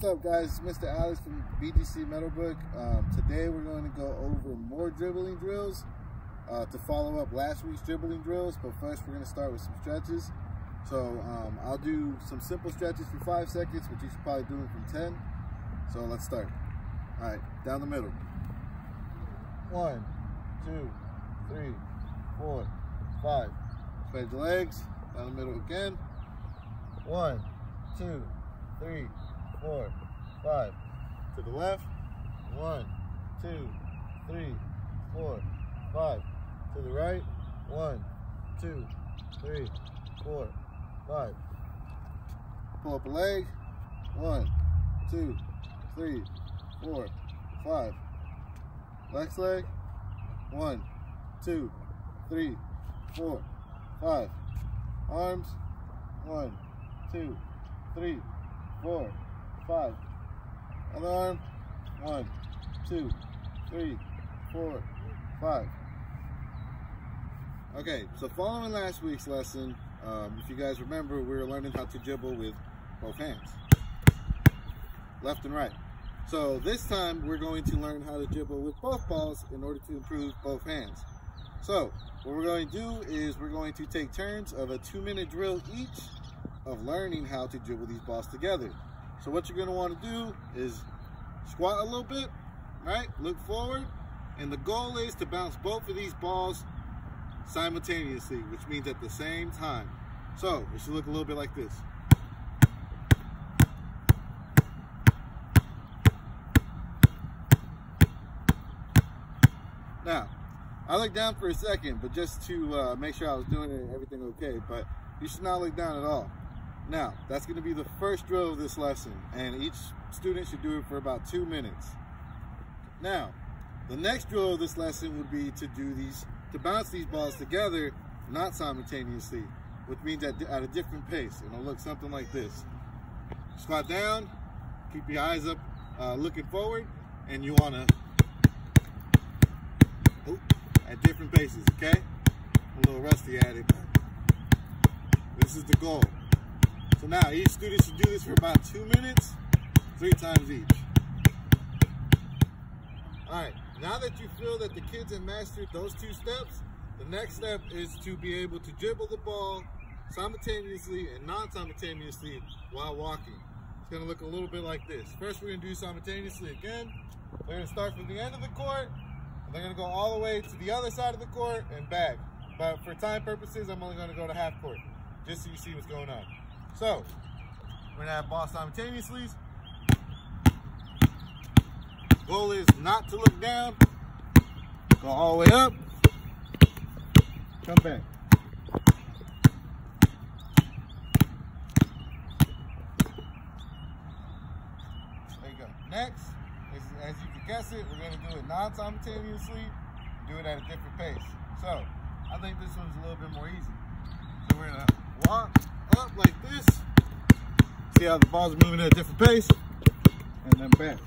What's up guys, it's Mr. Alex from BGC Meadowbrook. Um, today we're going to go over more dribbling drills uh, to follow up last week's dribbling drills, but first we're going to start with some stretches. So um, I'll do some simple stretches for five seconds, but you should probably do them from 10. So let's start. All right, down the middle. One, two, three, four, five. Spread your legs, down the middle again. One, two, three, four, five. To the left. One, two, three, four, five. To the right. One, two, three, four, five. Pull up a leg. One, two, three, four, five. Next leg. One, two, three, four, five. Arms. One, two, three, four, five. Other arm. One, two, three, four, five. Okay, so following last week's lesson, um, if you guys remember, we were learning how to dribble with both hands, left and right. So this time we're going to learn how to dribble with both balls in order to improve both hands. So what we're going to do is we're going to take turns of a two minute drill each of learning how to dribble these balls together. So what you're going to want to do is squat a little bit, right? Look forward. And the goal is to bounce both of these balls simultaneously, which means at the same time. So it should look a little bit like this. Now, I looked down for a second, but just to uh, make sure I was doing everything okay, but you should not look down at all. Now, that's gonna be the first drill of this lesson, and each student should do it for about two minutes. Now, the next drill of this lesson would be to do these, to bounce these balls together, not simultaneously, which means at, at a different pace. It'll look something like this. Squat down, keep your eyes up, uh, looking forward, and you wanna, at different paces, okay? A little rusty at it, but this is the goal. So now each student should do this for about two minutes, three times each. All right, now that you feel that the kids have mastered those two steps, the next step is to be able to dribble the ball simultaneously and non-simultaneously while walking. It's gonna look a little bit like this. First, we're gonna do simultaneously again. We're gonna start from the end of the court, and they're gonna go all the way to the other side of the court and back. But for time purposes, I'm only gonna go to half court, just so you see what's going on. So, we're gonna have ball simultaneously. Goal is not to look down. Go all the way up. Come back. There you go. Next, as, as you can guess it, we're gonna do it non-simultaneously, do it at a different pace. So, I think this one's a little bit more easy. So we're gonna walk up like this. See how the ball's moving at a different pace? And then back.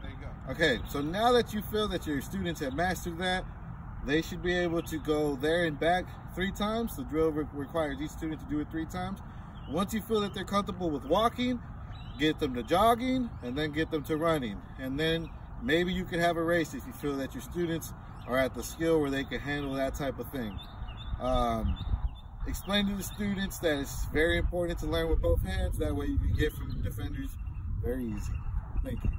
There you go. Okay, so now that you feel that your students have mastered that, they should be able to go there and back three times. The drill re requires each student to do it three times. Once you feel that they're comfortable with walking, get them to jogging, and then get them to running. And then maybe you can have a race if you feel that your students are at the skill where they can handle that type of thing. Um, explain to the students that it's very important to learn with both hands. That way you can get from defenders very easy. Thank you.